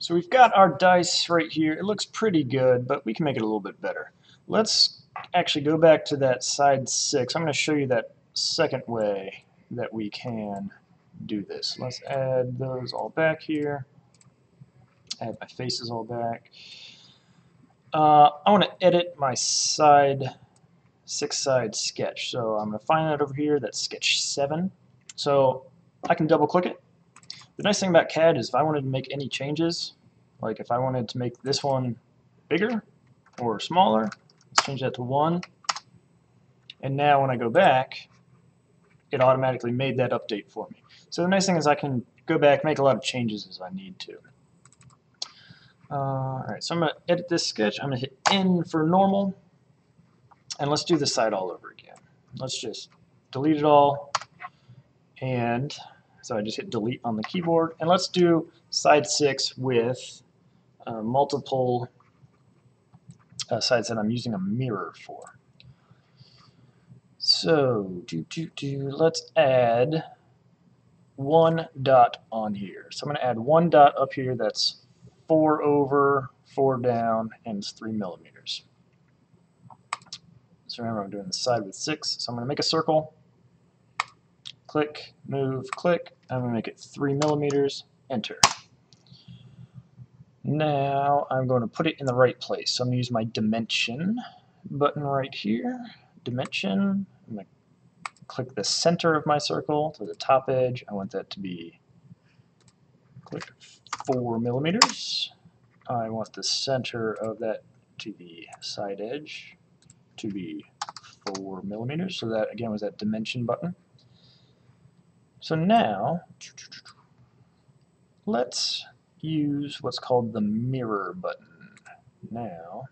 So we've got our dice right here. It looks pretty good, but we can make it a little bit better. Let's actually go back to that side six. I'm going to show you that second way that we can do this. Let's add those all back here. Add my faces all back. Uh, I want to edit my side six side sketch. So I'm going to find that over here. That's sketch seven. So I can double click it. The nice thing about CAD is if I wanted to make any changes, like if I wanted to make this one bigger or smaller, let's change that to one. And now when I go back, it automatically made that update for me. So the nice thing is I can go back, make a lot of changes as I need to. Uh, all right, so I'm going to edit this sketch. I'm going to hit N for normal. And let's do the side all over again. Let's just delete it all. And so I just hit delete on the keyboard. And let's do side 6 with uh, multiple uh, sides that I'm using a mirror for. So do, do, do, let's add one dot on here. So I'm going to add one dot up here that's 4 over, 4 down, and it's 3 millimeters. So remember I'm doing the side with 6, so I'm going to make a circle click, move, click. I'm going to make it 3 millimeters, enter. Now I'm going to put it in the right place. So I'm going to use my dimension button right here. Dimension. I'm going to click the center of my circle to the top edge. I want that to be click 4 millimeters. I want the center of that to the side edge to be 4 millimeters. So that again was that dimension button. So now, let's use what's called the mirror button. Now,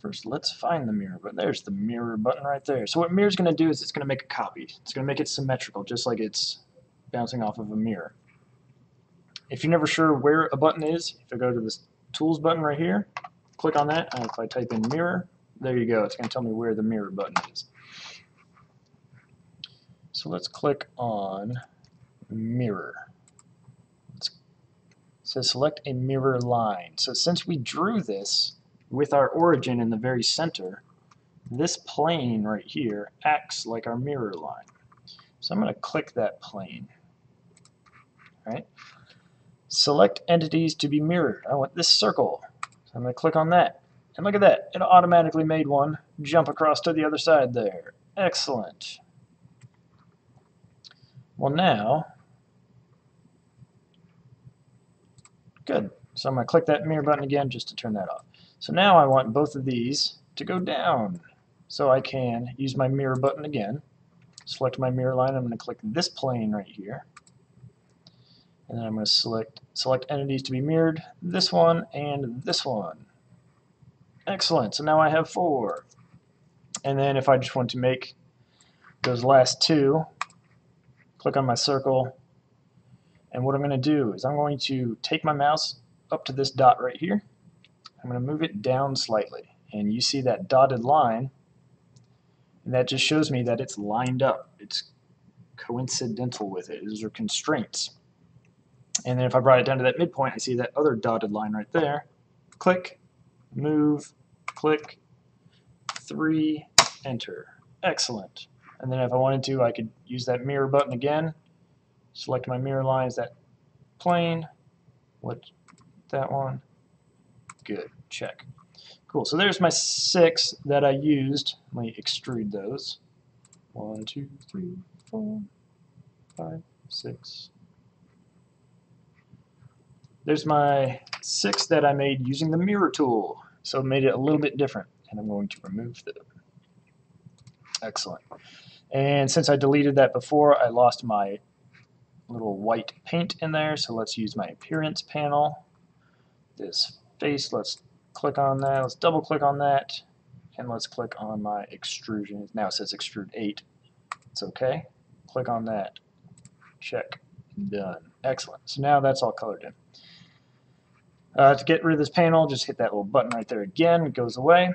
first let's find the mirror button. There's the mirror button right there. So what mirror's going to do is it's going to make a copy. It's going to make it symmetrical, just like it's bouncing off of a mirror. If you're never sure where a button is, if I go to this tools button right here, click on that, and if I type in mirror, there you go. It's going to tell me where the mirror button is. So let's click on mirror. Let's, says select a mirror line. So since we drew this with our origin in the very center, this plane right here acts like our mirror line. So I'm going to click that plane. Right. Select entities to be mirrored. I want this circle. So I'm going to click on that. And look at that. It automatically made one jump across to the other side there. Excellent. Well now, good. So I'm going to click that mirror button again just to turn that off. So now I want both of these to go down. So I can use my mirror button again, select my mirror line, I'm going to click this plane right here. And then I'm going to select select entities to be mirrored, this one and this one. Excellent. So now I have four. And then if I just want to make those last two, click on my circle, and what I'm going to do is I'm going to take my mouse up to this dot right here. I'm going to move it down slightly, and you see that dotted line, and that just shows me that it's lined up. It's coincidental with it. Those are constraints. And then if I brought it down to that midpoint, I see that other dotted line right there. Click, move, click, three, enter. Excellent. And then if I wanted to, I could use that mirror button again, select my mirror lines, that plane, what, that one, good, check. Cool, so there's my six that I used. Let me extrude those. One, two, three, four, five, six. There's my six that I made using the mirror tool. So made it a little bit different, and I'm going to remove them. Excellent. And since I deleted that before, I lost my little white paint in there. So let's use my appearance panel. This face, let's click on that. Let's double click on that. And let's click on my extrusion. Now it says extrude 8. It's okay. Click on that. Check. Done. Excellent. So now that's all colored in. Uh, to get rid of this panel, just hit that little button right there again. It goes away.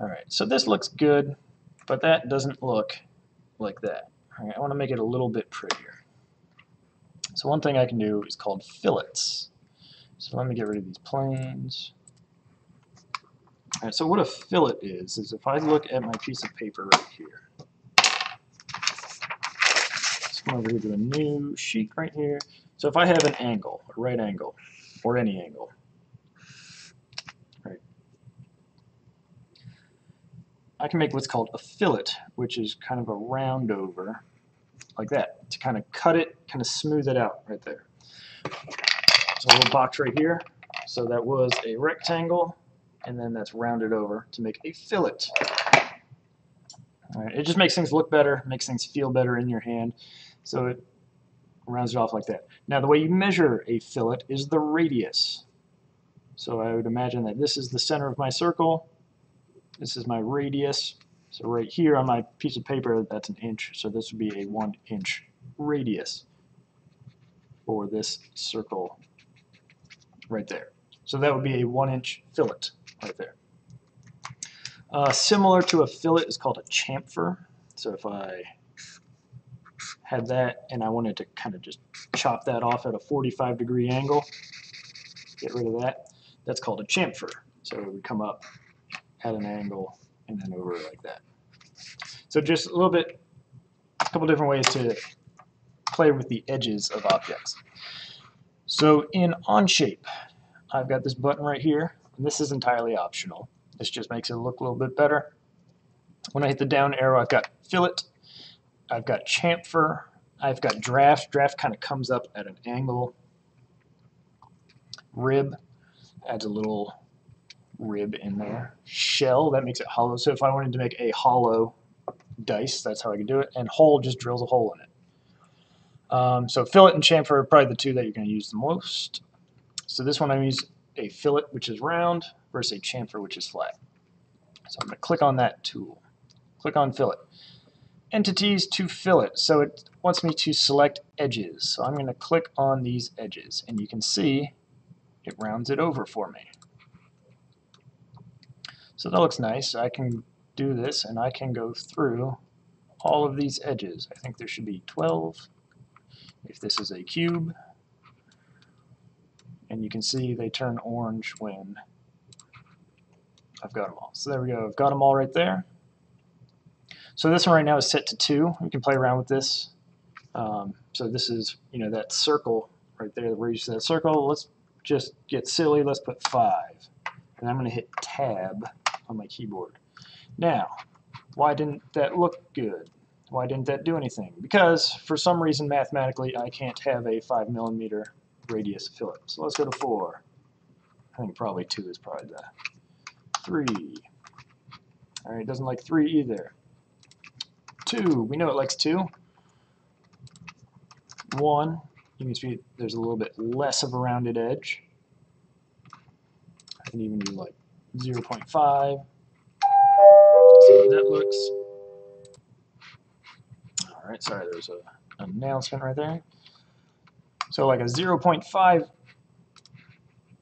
All right, so this looks good. But that doesn't look like that. Right, I want to make it a little bit prettier. So one thing I can do is called fillets. So let me get rid of these planes. All right, so what a fillet is, is if I look at my piece of paper right here, let's come over here to a new sheet right here. So if I have an angle, a right angle, or any angle, right, I can make what's called a fillet, which is kind of a round over, like that, to kind of cut it, kind of smooth it out right there. So a little box right here. So that was a rectangle, and then that's rounded over to make a fillet. It just makes things look better, makes things feel better in your hand. So it rounds it off like that. Now the way you measure a fillet is the radius. So I would imagine that this is the center of my circle. This is my radius. So right here on my piece of paper, that's an inch. So this would be a one inch radius for this circle right there. So that would be a one inch fillet right there. Uh, similar to a fillet is called a chamfer. So if I had that and I wanted to kind of just chop that off at a 45 degree angle, get rid of that, that's called a chamfer. So it would come up at an angle and then over like that. So just a little bit, a couple different ways to play with the edges of objects. So in Onshape, I've got this button right here, and this is entirely optional. This just makes it look a little bit better. When I hit the down arrow, I've got fillet, I've got chamfer, I've got draft. Draft kind of comes up at an angle. Rib adds a little rib in there. Shell, that makes it hollow. So if I wanted to make a hollow dice, that's how I could do it. And hole just drills a hole in it. Um, so fillet and chamfer are probably the two that you're going to use the most. So this one I'm use a fillet, which is round, versus a chamfer, which is flat. So I'm going to click on that tool. Click on fillet. Entities to fillet. So it wants me to select edges. So I'm going to click on these edges. And you can see it rounds it over for me. So that looks nice. I can do this and I can go through all of these edges. I think there should be 12 if this is a cube. And you can see they turn orange when I've got them all. So there we go. I've got them all right there. So this one right now is set to 2. We can play around with this. Um, so this is, you know, that circle right there, the radius of that circle. Let's just get silly. Let's put 5. And I'm going to hit Tab on my keyboard. Now, why didn't that look good? Why didn't that do anything? Because for some reason mathematically I can't have a 5 millimeter radius fillet. So let's go to 4. I think probably 2 is probably the 3. Alright, it doesn't like 3 either. 2, we know it likes 2. 1, you can see there's a little bit less of a rounded edge. I can even do like 0.5. See how that looks. All right, sorry, there's a announcement right there. So like a 0.5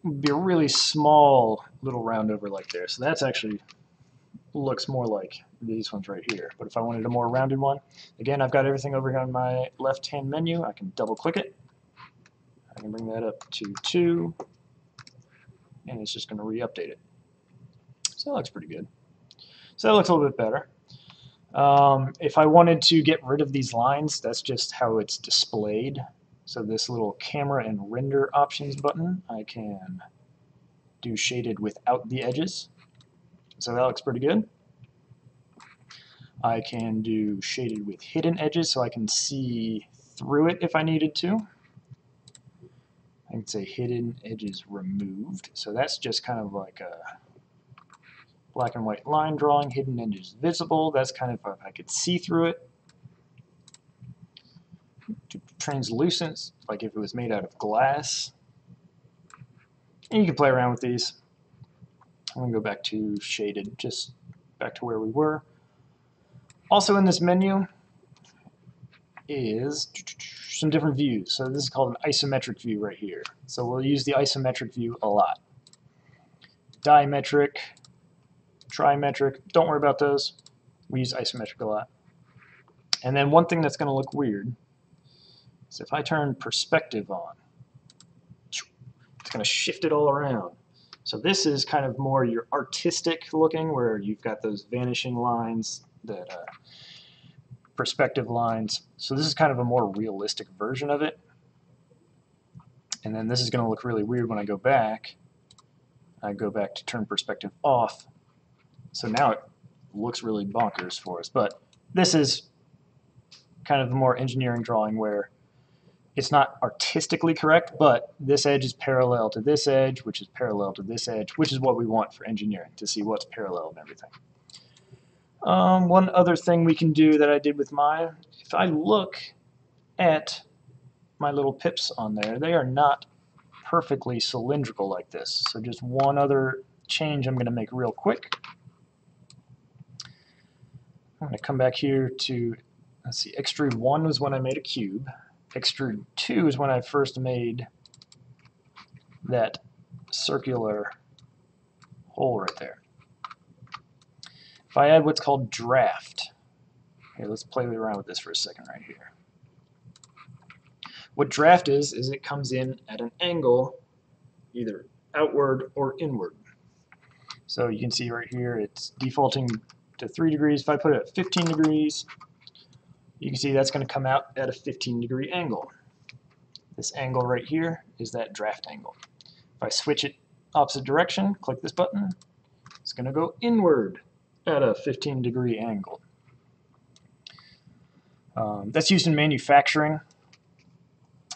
would be a really small little roundover like there. So that's actually looks more like these ones right here. But if I wanted a more rounded one, again, I've got everything over here on my left-hand menu. I can double click it. I can bring that up to 2, and it's just going to re-update it. So that looks pretty good. So that looks a little bit better. Um, if I wanted to get rid of these lines, that's just how it's displayed. So this little camera and render options button, I can do shaded without the edges. So that looks pretty good. I can do shaded with hidden edges so I can see through it if I needed to. I can say hidden edges removed. So that's just kind of like a black and white line drawing, hidden edges visible. That's kind of if I could see through it. Translucence, like if it was made out of glass. And you can play around with these. I'm going to go back to shaded, just back to where we were. Also in this menu is some different views. So this is called an isometric view right here. So we'll use the isometric view a lot. Dimetric, trimetric, don't worry about those. We use isometric a lot. And then one thing that's going to look weird is if I turn perspective on, it's going to shift it all around. So this is kind of more your artistic looking, where you've got those vanishing lines, that uh, perspective lines. So this is kind of a more realistic version of it. And then this is going to look really weird when I go back. I go back to turn perspective off. So now it looks really bonkers for us. But this is kind of a more engineering drawing where it's not artistically correct, but this edge is parallel to this edge, which is parallel to this edge, which is what we want for engineering, to see what's parallel and everything. Um, one other thing we can do that I did with Maya, if I look at my little pips on there, they are not perfectly cylindrical like this. So just one other change I'm going to make real quick. I'm going to come back here to, let's see, extrude 1 was when I made a cube. Extrude 2 is when I first made that circular hole right there. If I add what's called draft, here, let's play around with this for a second right here. What draft is, is it comes in at an angle, either outward or inward. So you can see right here, it's defaulting to 3 degrees. If I put it at 15 degrees, you can see that's going to come out at a 15 degree angle. This angle right here is that draft angle. If I switch it opposite direction, click this button, it's going to go inward at a 15 degree angle. Um, that's used in manufacturing.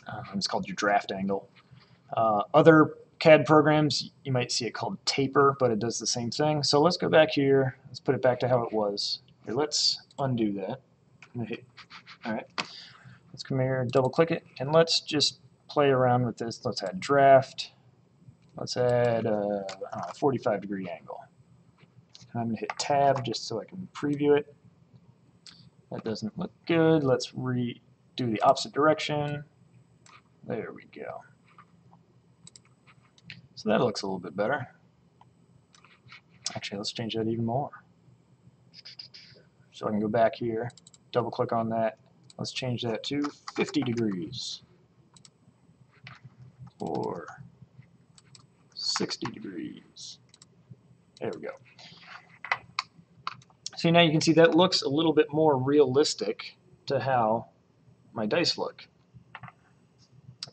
Um, it's called your draft angle. Uh, other CAD programs, you might see it called taper, but it does the same thing. So let's go back here. Let's put it back to how it was. Here, let's undo that. All right. Let's come here, double click it, and let's just play around with this. Let's add draft. Let's add uh, a 45 degree angle. And I'm going to hit tab just so I can preview it. That doesn't look good. Let's redo the opposite direction. There we go. That looks a little bit better. Actually, let's change that even more. So I can go back here, double click on that. Let's change that to 50 degrees or 60 degrees. There we go. So now you can see that looks a little bit more realistic to how my dice look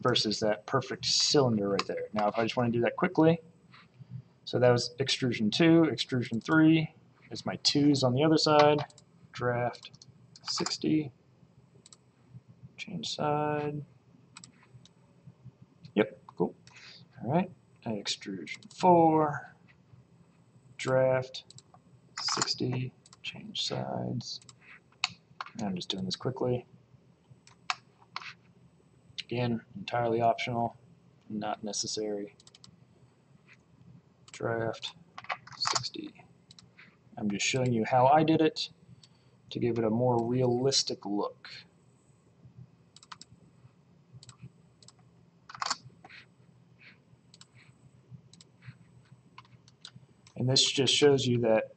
versus that perfect cylinder right there. Now if I just want to do that quickly, so that was extrusion 2, extrusion 3, there's my 2's on the other side, draft 60, change side, yep, cool, alright, extrusion 4, draft 60, change sides, I'm just doing this quickly. Again, entirely optional, not necessary. Draft 60. I'm just showing you how I did it to give it a more realistic look. And this just shows you that,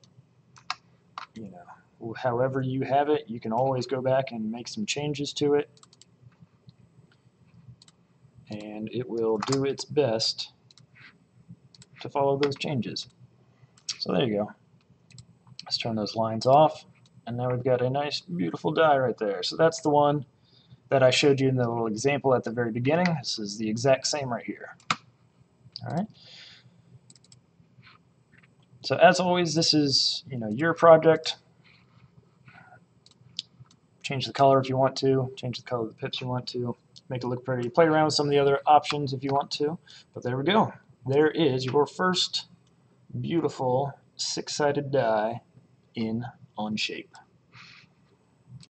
you know, however you have it, you can always go back and make some changes to it and it will do its best to follow those changes. So there you go. Let's turn those lines off, and now we've got a nice, beautiful die right there. So that's the one that I showed you in the little example at the very beginning. This is the exact same right here. All right. So as always, this is you know your project. Change the color if you want to. Change the color of the pips you want to make it look pretty. Play around with some of the other options if you want to. But there we go. There is your first beautiful six-sided die in Onshape.